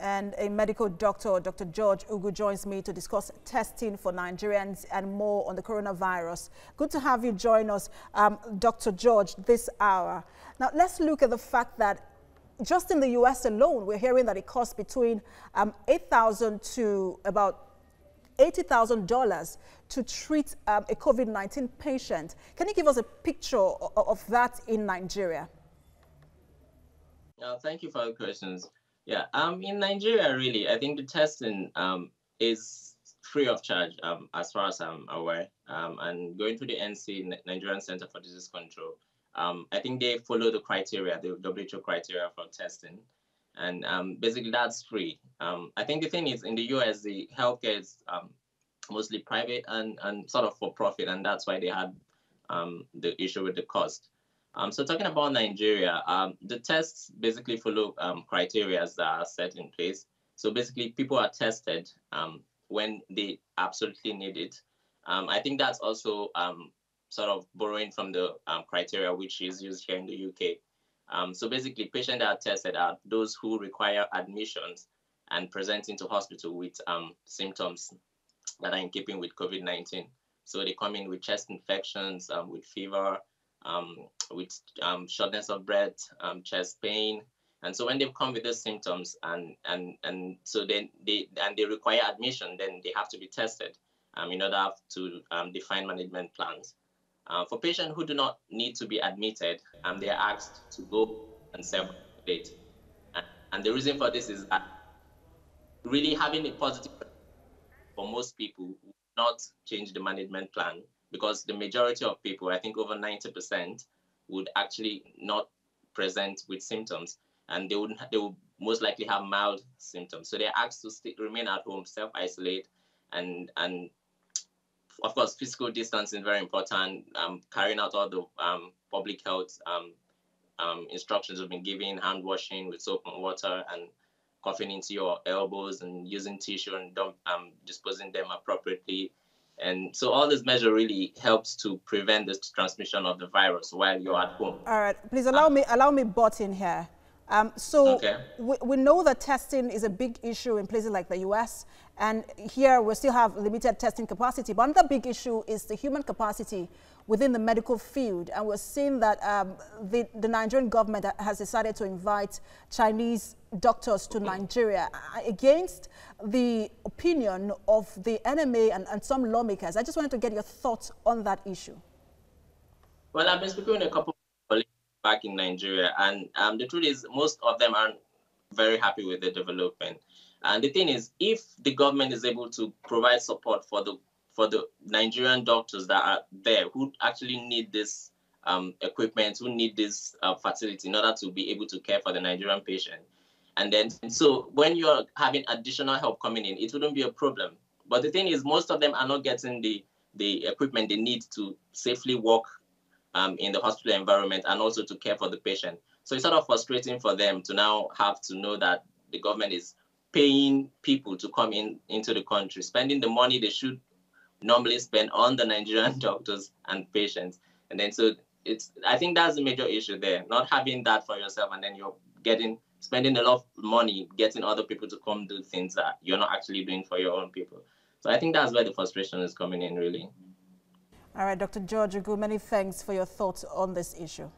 and a medical doctor, Dr. George Ugu, joins me to discuss testing for Nigerians and more on the coronavirus. Good to have you join us, um, Dr. George, this hour. Now, let's look at the fact that just in the U.S. alone, we're hearing that it costs between um, 8000 to about $80,000 to treat um, a COVID-19 patient. Can you give us a picture of, of that in Nigeria? Uh, thank you for the questions. Yeah, um, in Nigeria, really, I think the testing um, is free of charge, um, as far as I'm aware. Um, and going to the NC, Nigerian Center for Disease Control, um, I think they follow the criteria, the WHO criteria for testing. And um, basically, that's free. Um, I think the thing is, in the US, the healthcare is um, mostly private and, and sort of for profit, and that's why they had um, the issue with the cost. Um, so talking about Nigeria, um, the tests basically follow um, criteria that are set in place. So basically, people are tested um, when they absolutely need it. Um, I think that's also um, sort of borrowing from the criteria which is used here in the UK. so basically, patients that are tested are those who require admissions and presenting to hospital with symptoms that are in keeping with COVID-19. So they come in with chest infections, with fever, with um, shortness of breath, um, chest pain. And so when they come with those symptoms and and and so then they and they require admission, then they have to be tested um, in order to um, define management plans. Uh, for patients who do not need to be admitted, um, they are asked to go and self-isolate. And, and the reason for this is that really having a positive for most people will not change the management plan because the majority of people, I think over 90%, would actually not present with symptoms and they would they would most likely have mild symptoms. So they're asked to stay, remain at home, self-isolate, and and of course physical distancing is very important. Um, carrying out all the um, public health um, um, instructions have been given, hand washing with soap and water, and coughing into your elbows and using tissue and um, disposing them appropriately. And so all this measure really helps to prevent the transmission of the virus while you're at home. All right, please allow um, me allow me butt in here. Um, so okay. we, we know that testing is a big issue in places like the US, and here we still have limited testing capacity. But another big issue is the human capacity within the medical field. And we're seeing that um, the, the Nigerian government has decided to invite Chinese doctors to Nigeria uh, against the opinion of the NMA and, and some lawmakers. I just wanted to get your thoughts on that issue. Well, I've been speaking with a couple back in Nigeria, and um, the truth is, most of them aren't very happy with the development. And the thing is, if the government is able to provide support for the for the Nigerian doctors that are there who actually need this um, equipment, who need this uh, facility in order to be able to care for the Nigerian patient. And then, so when you're having additional help coming in, it wouldn't be a problem. But the thing is, most of them are not getting the, the equipment they need to safely work um, in the hospital environment and also to care for the patient. So it's sort of frustrating for them to now have to know that the government is paying people to come in into the country, spending the money they should normally spend on the Nigerian doctors and patients. And then so it's I think that's the major issue there, not having that for yourself and then you're getting spending a lot of money getting other people to come do things that you're not actually doing for your own people. So I think that's where the frustration is coming in really. All right, Dr. George Ugu, many thanks for your thoughts on this issue.